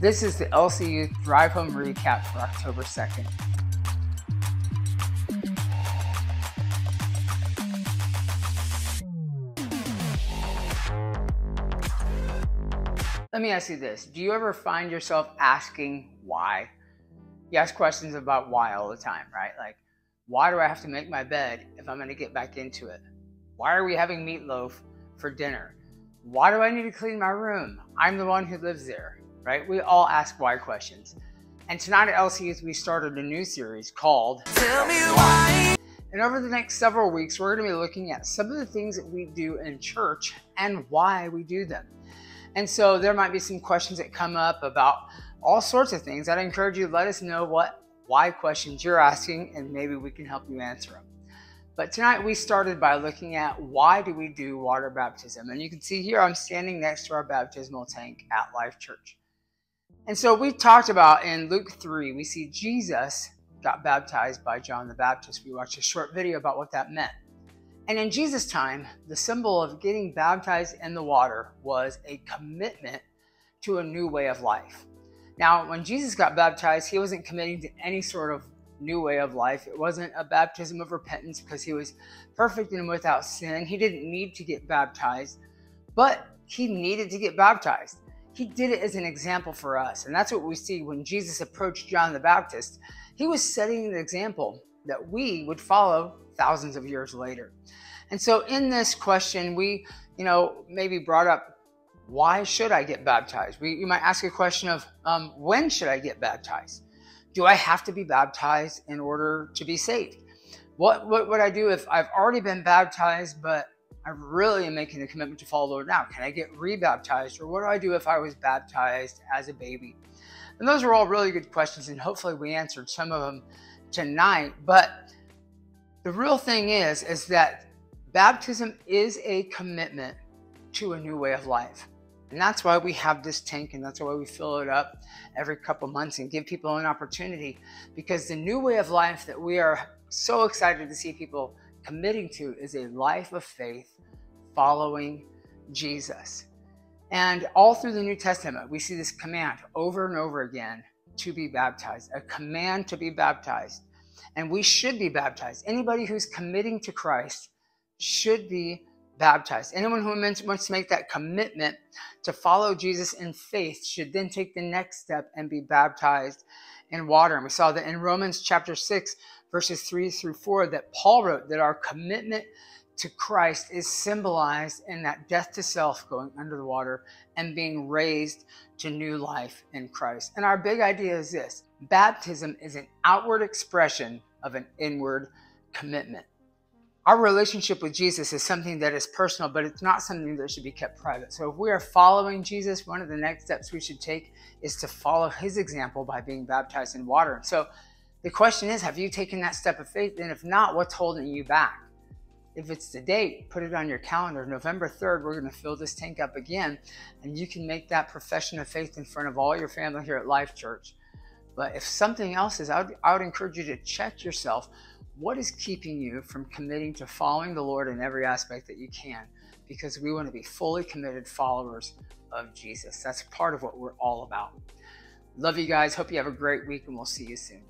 This is the LC Youth Drive Home Recap for October 2nd. Let me ask you this Do you ever find yourself asking why? You ask questions about why all the time, right? Like, why do I have to make my bed if I'm going to get back into it? Why are we having meatloaf for dinner? Why do I need to clean my room? I'm the one who lives there right? We all ask why questions. And tonight at LC Youth's, we started a new series called Tell Me Why. And over the next several weeks, we're going to be looking at some of the things that we do in church and why we do them. And so there might be some questions that come up about all sorts of things. I'd encourage you to let us know what why questions you're asking, and maybe we can help you answer them. But tonight we started by looking at why do we do water baptism? And you can see here I'm standing next to our baptismal tank at Life Church. And so we talked about in Luke 3, we see Jesus got baptized by John the Baptist. We watched a short video about what that meant. And in Jesus' time, the symbol of getting baptized in the water was a commitment to a new way of life. Now, when Jesus got baptized, he wasn't committing to any sort of new way of life. It wasn't a baptism of repentance because he was perfect and without sin. He didn't need to get baptized, but he needed to get baptized he did it as an example for us. And that's what we see when Jesus approached John the Baptist. He was setting an example that we would follow thousands of years later. And so in this question, we, you know, maybe brought up why should I get baptized? We, you might ask a question of um, when should I get baptized? Do I have to be baptized in order to be saved? What, what would I do if I've already been baptized, but I really am making a commitment to follow the Lord now. Can I get rebaptized? Or what do I do if I was baptized as a baby? And those are all really good questions, and hopefully we answered some of them tonight. But the real thing is, is that baptism is a commitment to a new way of life. And that's why we have this tank and that's why we fill it up every couple months and give people an opportunity because the new way of life that we are so excited to see people committing to is a life of faith following Jesus. And all through the New Testament, we see this command over and over again to be baptized, a command to be baptized. And we should be baptized. Anybody who's committing to Christ should be baptized. Anyone who wants to make that commitment to follow Jesus in faith should then take the next step and be baptized in water. And we saw that in Romans chapter 6, verses 3 through 4, that Paul wrote that our commitment to Christ is symbolized in that death to self going under the water and being raised to new life in Christ. And our big idea is this baptism is an outward expression of an inward commitment. Our relationship with Jesus is something that is personal, but it's not something that should be kept private. So if we are following Jesus, one of the next steps we should take is to follow his example by being baptized in water. So the question is, have you taken that step of faith? And if not, what's holding you back? If it's the date, put it on your calendar. November 3rd, we're going to fill this tank up again, and you can make that profession of faith in front of all your family here at Life Church. But if something else is, I would, I would encourage you to check yourself. What is keeping you from committing to following the Lord in every aspect that you can? Because we want to be fully committed followers of Jesus. That's part of what we're all about. Love you guys. Hope you have a great week, and we'll see you soon.